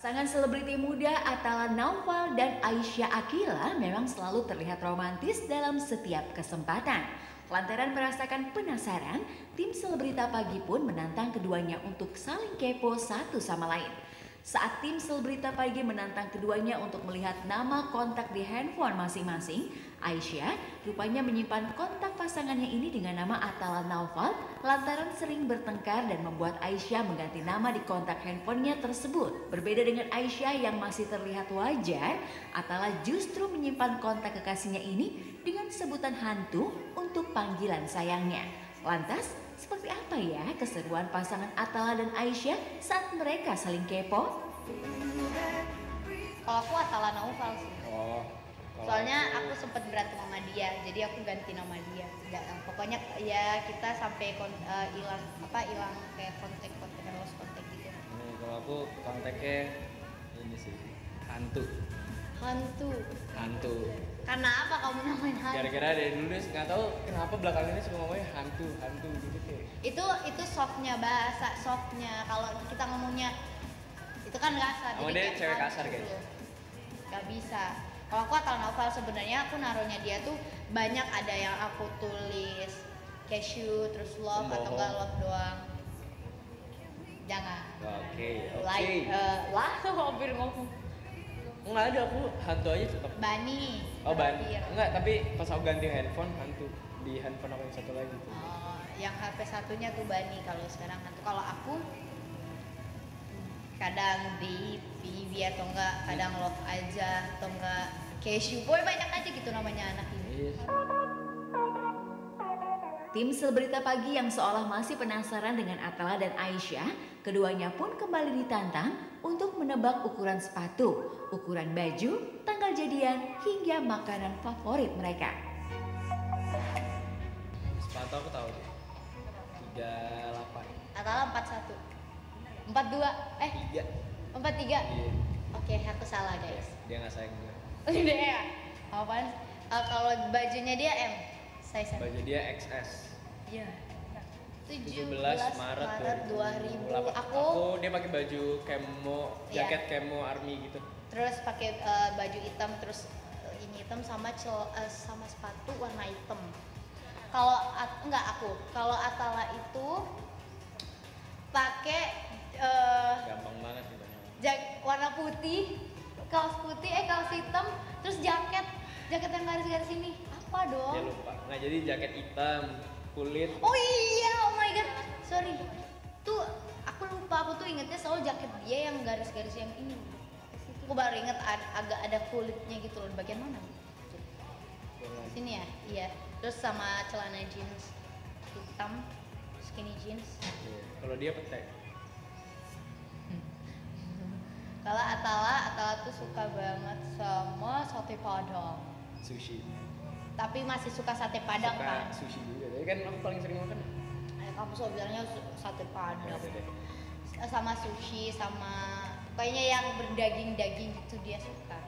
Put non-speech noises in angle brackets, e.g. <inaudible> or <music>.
Pasangan selebriti muda Atala Naufal dan Aisyah Akila memang selalu terlihat romantis dalam setiap kesempatan. Lantaran merasakan penasaran, tim selebrita pagi pun menantang keduanya untuk saling kepo satu sama lain. Saat tim selebrita pagi menantang keduanya untuk melihat nama kontak di handphone masing-masing, Aisyah rupanya menyimpan kontak pasangannya ini dengan nama Atala Naufal lantaran sering bertengkar dan membuat Aisyah mengganti nama di kontak handphonenya tersebut. Berbeda dengan Aisyah yang masih terlihat wajar, Atala justru menyimpan kontak kekasihnya ini dengan sebutan hantu untuk panggilan sayangnya. Lantas, seperti apa ya keseruan pasangan Atala dan Aisyah saat mereka saling kepo? Kalau aku Atala Naufal sih. Oh. kalau Soalnya aku sempet berantem sama dia, jadi aku ganti nama dia. Nggak, pokoknya ya kita sampai eh, hilang apa hilang kayak kontak-kontak lost kontak gitu. Nih, kalau aku kontaknya ini sih hantu, Hantu. hantu. Karena apa kamu namain hantu? Gara-gara dari dulu deh nggak tahu kenapa belakangan ini suka ngomongnya hantu, hantu gitu kayak. Itu itu softnya bahasa softnya. Kalau kita ngomongnya itu kan kasar. Jadi dia kayak cewek kasar, guys. gitu. Gak bisa. Kalau aku Atala Naufal sebenarnya aku naruhnya dia tuh banyak ada yang aku tulis cashew terus love atau Pembohong. enggak love doang. Jangan. Oke, oke. Like, eh, lah, <laughs> hampir ngomong. Nggak ada aku hantu aja tetap. Bani. Oh ban, terakhir. enggak tapi pas aku ganti handphone hantu di handphone aku yang satu lagi tuh. Oh, yang HP satunya tuh Bani kalau sekarang hantu. Kalau aku kadang di Vivi atau enggak, kadang love aja atau enggak cashew. Boy banyak aja gitu namanya anak ini. Iya. Tim selebrita pagi yang seolah masih penasaran dengan Atala dan Aisyah, keduanya pun kembali ditantang untuk menebak ukuran sepatu, ukuran baju, tanggal jadian, hingga makanan favorit mereka. Sepatu aku tahu deh. Tiga delapan. Atala 41. 42 eh Tiga. 43. Iya. Oke, aku salah guys. Dia nggak sayang gue. Udah <laughs> ya. Apaan? Eh, kalau bajunya dia M. Size M. Baju dia XS. Iya. 17 Maret, 2000. 2008. Aku, dia pakai baju camo, Iya. jaket camo army gitu. terus pakai eh, baju hitam terus eh, ini hitam sama cel eh, sama sepatu warna hitam. Kalau At- enggak aku, kalau Atala itu pakai eh, Gampang banget gitu. jak- warna putih, kaos putih, eh kaos hitam, terus jaket, jaket yang garis-garis ini. Apa dong? Dia lupa. Nah jadi jaket hitam, kulit. Oh iya, oh my god, sorry. Tuh aku lupa, aku tuh ingetnya selalu jaket dia yang garis-garis yang ini. Aku baru inget ad- agak ada kulitnya gitu loh, di bagian mana? Sini ya, iya. Terus sama celana jeans hitam, skinny jeans. Iya. Kalau dia petek. <laughs> Kalau Atala, Atala tuh suka banget sama sate padang. Sushi. Tapi masih suka sate padang Suka kan? sushi juga. Tapi kan aku paling sering makan. Eh, kamu su- sate padang. sama sushi sama kayaknya yang berdaging-daging gitu dia suka